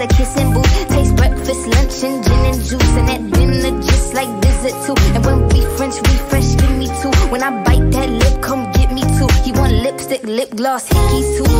a kissing booth. Taste breakfast, lunch, and gin and juice. And at dinner, just like visit too. And when we French, we fresh, give me two. When I bite that lip, come get me two. He want lipstick, lip gloss, hickey too.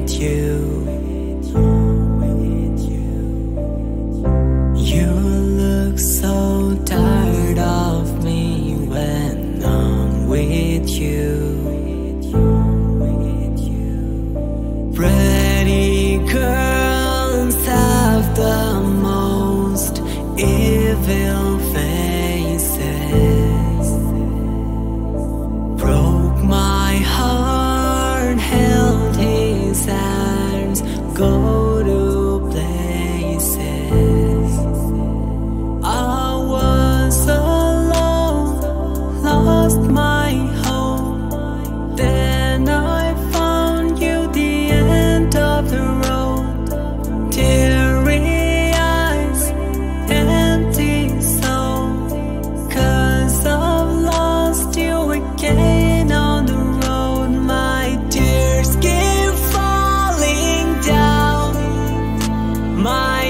with you. go.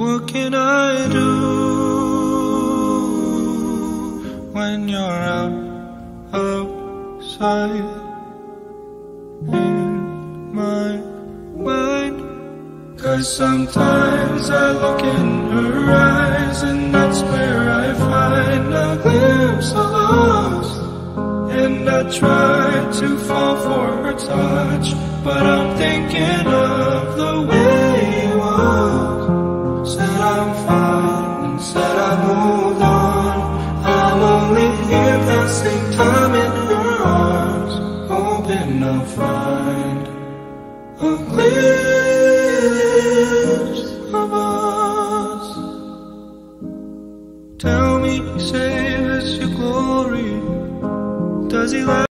what can I do when you're out outside in my mind? Cause sometimes I look in her eyes and that's where I find a glimpse of us. And I try to fall for her touch, but I'm thinking of the way